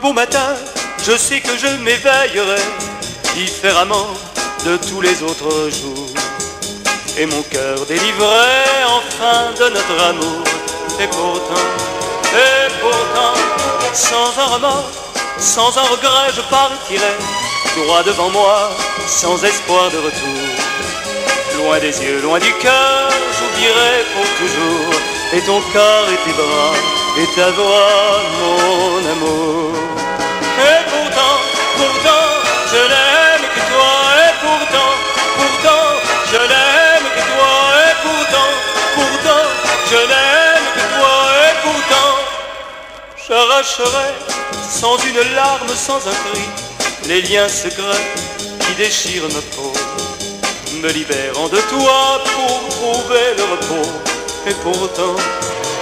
beau matin, je sais que je m'éveillerai différemment de tous les autres jours. Et mon cœur délivré enfin de notre amour. Et pourtant, et pourtant, sans un remords, sans un regret, je partirai droit devant moi, sans espoir de retour. Loin des yeux, loin du cœur, j'oublierai pour toujours. Et ton corps et tes bras, et ta voix, mon j'arracherai sans une larme, sans un cri, les liens secrets qui déchirent ma peau, me libérant de toi pour trouver le repos. Et pourtant,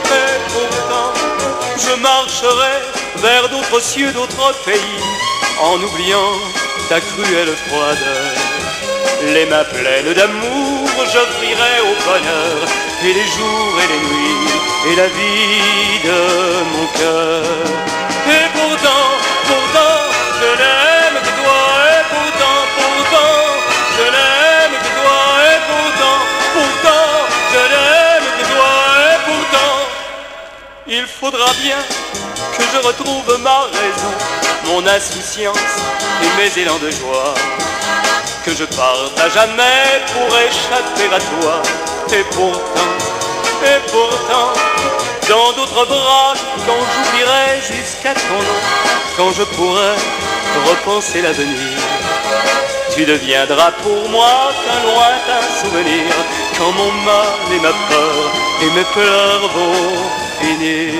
et pourtant, je marcherai vers d'autres cieux, d'autres pays, en oubliant ta cruelle froideur. Les mains pleines d'amour, j'offrirai au bonheur, et les jours et les nuits, et la vie de mon cœur. Et pourtant, pourtant, je n'aime que toi, et pourtant, pourtant, je n'aime que toi, et pourtant, pourtant, je n'aime que toi, et pourtant, il faudra bien que je retrouve ma raison, mon insouciance et mes élans de joie. Que je parte à jamais pour échapper à toi. Et pourtant, et pourtant, dans d'autres bras, quand j'oublierai jusqu'à ton nom, quand je pourrai repenser l'avenir, tu deviendras pour moi qu'un lointain souvenir, quand mon mal et ma peur et mes pleurs vont finir.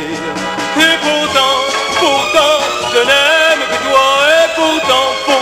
Et pourtant, pourtant, je n'aime que toi, et pourtant, pourtant,